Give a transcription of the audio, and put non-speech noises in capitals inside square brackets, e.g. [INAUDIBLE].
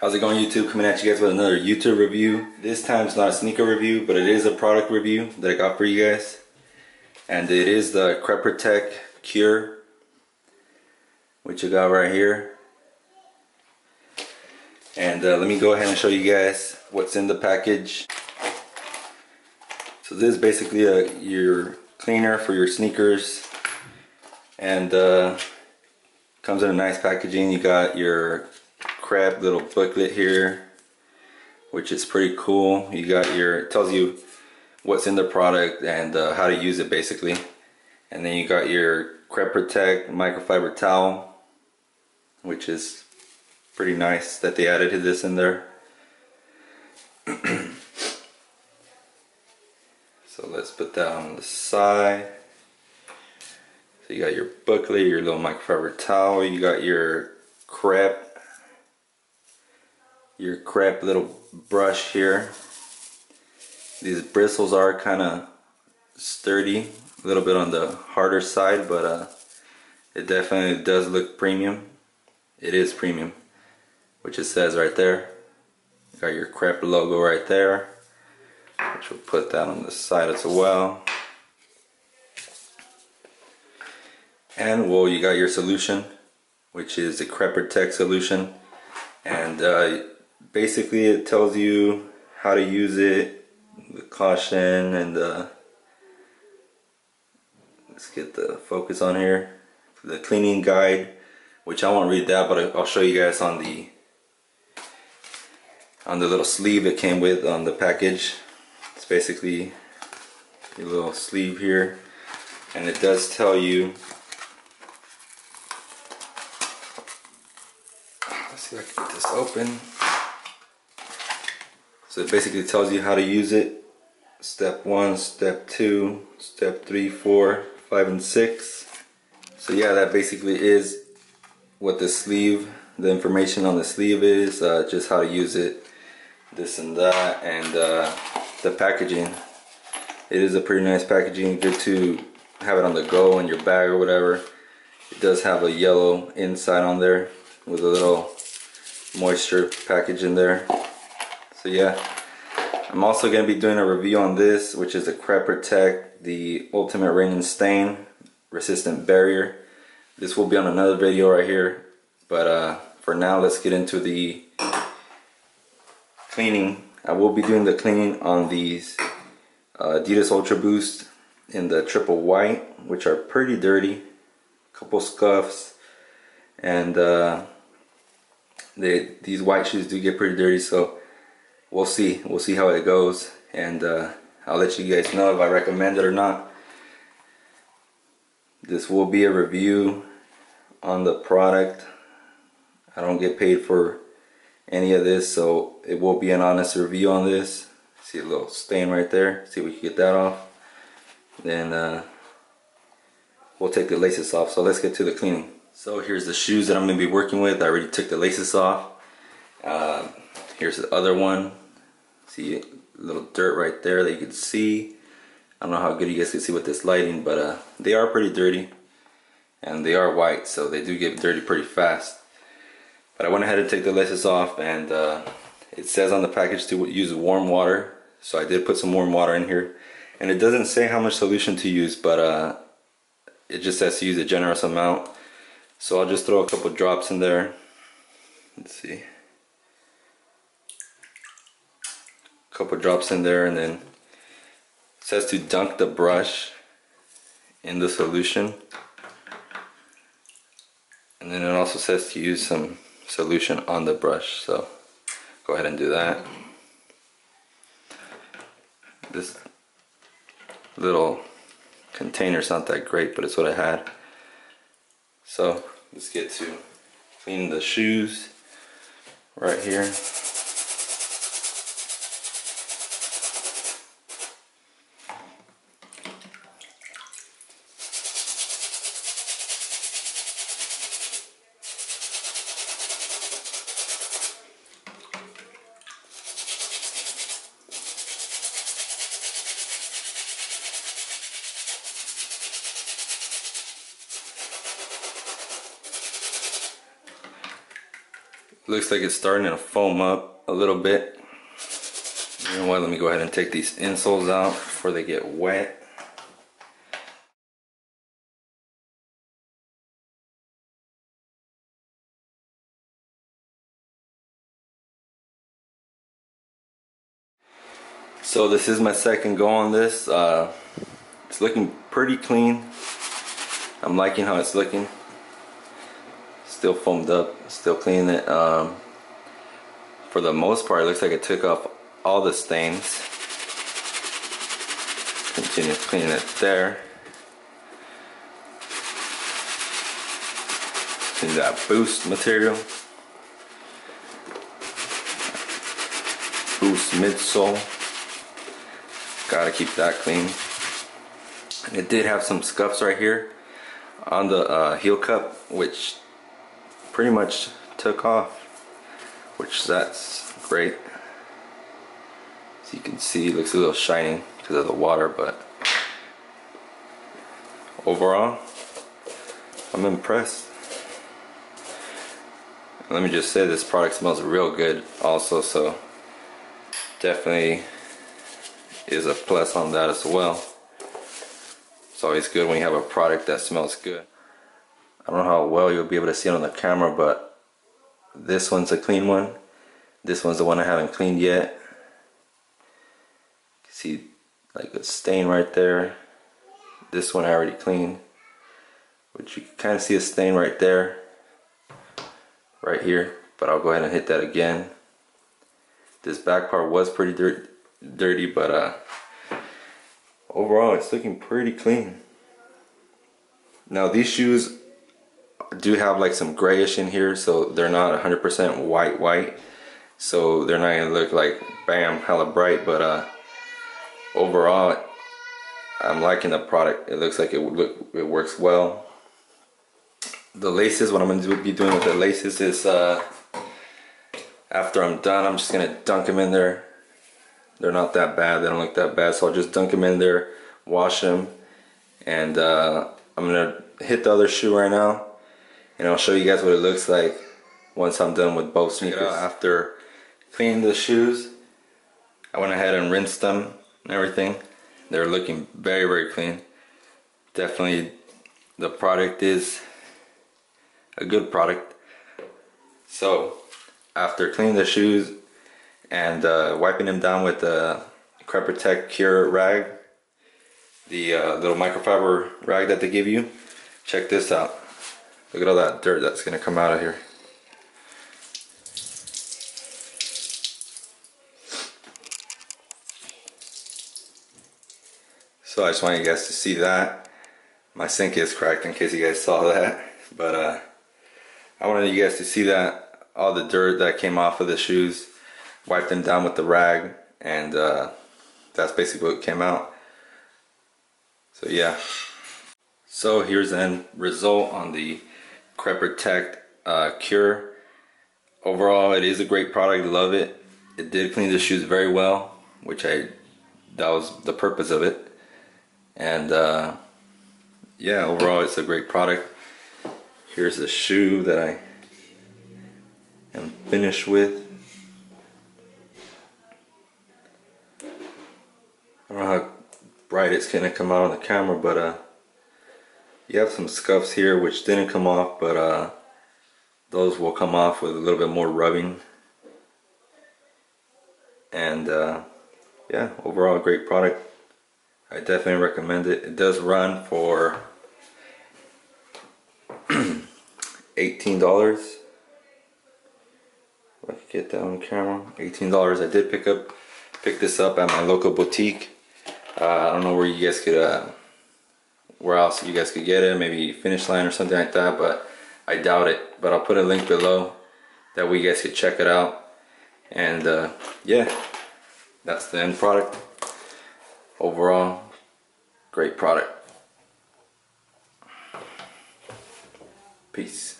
How's it going YouTube? Coming at you guys with another YouTube review. This time it's not a sneaker review, but it is a product review that I got for you guys. And it is the Crep Protect Cure, which you got right here. And uh, let me go ahead and show you guys what's in the package. So this is basically a, your cleaner for your sneakers. And uh, comes in a nice packaging. You got your Crep little booklet here which is pretty cool. You got your it tells you what's in the product and uh, how to use it basically. And then you got your Crep Protect microfiber towel which is pretty nice that they added to this in there. [CLEARS THROAT] So let's put that on the side. So you got your booklet your little microfiber towel you got your Crep your Crep little brush here. These bristles are kind of sturdy, a little bit on the harder side, but uh, it definitely does look premium. It is premium, which it says right there. You got your Crep logo right there, which we'll put that on the side as well. And well, you got your solution, which is the Crep Protect solution. And uh, basically it tells you how to use it the caution and let's get the focus on here. The cleaning guide which I won't read that but I'll show you guys on the on the little sleeve it came with on the package. It's basically a little sleeve here and it does tell you let's see if I can get this open so it basically tells you how to use it. Step one, step two, step three, four, five, and six. So yeah, that basically is what the sleeve, the information on the sleeve is, uh, just how to use it, this and that, and uh, the packaging. It is a pretty nice packaging, good to have it on the go in your bag or whatever. It does have a yellow inside on there with a little moisture package in there. So yeah, I'm also going to be doing a review on this, which is the Crep Protect, the Ultimate Rain and Stain Resistant Barrier. This will be on another video right here, but uh, for now, let's get into the cleaning. I will be doing the cleaning on these uh, Adidas Ultra Boost in the triple white, which are pretty dirty. Couple scuffs, and uh, they, these white shoes do get pretty dirty, so we'll see. We'll see how it goes, and uh, I'll let you guys know if I recommend it or not. This will be a review on the product. I don't get paid for any of this, so it will be an honest review on this. See a little stain right there. See if we can get that off. Then uh, we'll take the laces off. So let's get to the cleaning. So here's the shoes that I'm going to be working with. I already took the laces off. Uh, here's the other one. See a little dirt right there that you can see. I don't know how good you guys can see with this lighting, but uh, they are pretty dirty. And they are white, so they do get dirty pretty fast. But I went ahead and take the laces off, and uh, it says on the package to use warm water. So I did put some warm water in here. And it doesn't say how much solution to use, but uh, it just says to use a generous amount. So I'll just throw a couple drops in there. Let's see. Couple drops in there and then it says to dunk the brush in the solution. And then it also says to use some solution on the brush so go ahead and do that. This little container's not that great but it's what I had. So let's get to cleaning the shoes right here looks like it's starting to foam up a little bit. You know what, let me go ahead and take these insoles out before they get wet. So this is my second go on this. Uh, it's looking pretty clean. I'm liking how it's looking. Still foamed up, still cleaning it. Um, for the most part, it looks like it took off all the stains. Continue cleaning it there. Clean that boost material. Boost midsole. Gotta keep that clean. It did have some scuffs right here on the uh, heel cup, which pretty much took off, which that's great. As you can see, looks a little shiny because of the water, but overall, I'm impressed. let me just say this product smells real good also, so definitely is a plus on that as well. It's always good when you have a product that smells good. I don't know how well you'll be able to see it on the camera, but this one's a clean one. This one's the one I haven't cleaned yet. see like a stain right there. This one I already cleaned. But you can kind of see a stain right there. Right here. But I'll go ahead and hit that again. This back part was pretty dirty dirty, but uh, overall it's looking pretty clean. Now these shoes do have like some grayish in here, so they're not 100% white white. So they're not gonna look like bam, hella bright, but uh, overall I'm liking the product. It looks like it look it works well. The laces, what I'm gonna do, be doing with the laces is uh, after I'm done, I'm just gonna dunk them in there they're not that bad. They don't look that bad. So I'll just dunk them in there, wash them, and uh, I'm gonna hit the other shoe right now, and I'll show you guys what it looks like once I'm done with both sneakers. After cleaning the shoes, I went ahead and rinsed them and everything. They're looking very, very clean. Definitely, the product is a good product. So, after cleaning the shoes, and uh, wiping them down with the Crep Protect Cure rag, the uh, little microfiber rag that they give you. Check this out. Look at all that dirt that's gonna come out of here. So I just want you guys to see that. My sink is cracked in case you guys saw that. But uh, I wanted you guys to see that, all the dirt that came off of the shoes wiped them down with the rag and uh, that's basically what came out so yeah so here's the end result on the Crep Protect uh, Cure. Overall it is a great product. Love it. It did clean the shoes very well which I that was the purpose of it. And uh, yeah overall it's a great product. Here's the shoe that I am finished with. I don't know how bright it's gonna come out on the camera, but uh, you have some scuffs here which didn't come off, but uh, those will come off with a little bit more rubbing. And uh, yeah, overall great product. I definitely recommend it. It does run for [CLEARS THROAT] $18. If I could get that on camera. $18. I did pick up pick this up at my local boutique. Uh, I don't know where you guys could, uh, where else you guys could get it, maybe Finish Line or something like that, but I doubt it. But I'll put a link below that way you guys could check it out. And uh, yeah, that's the end product. Overall, great product. Peace.